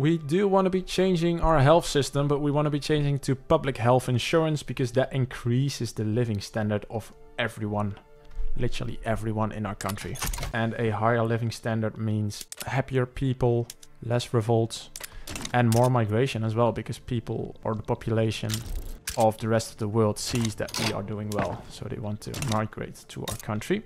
we do want to be changing our health system, but we want to be changing to public health insurance because that increases the living standard of everyone. Literally everyone in our country. And a higher living standard means happier people, less revolts, and more migration as well because people or the population of the rest of the world sees that we are doing well. So they want to migrate to our country.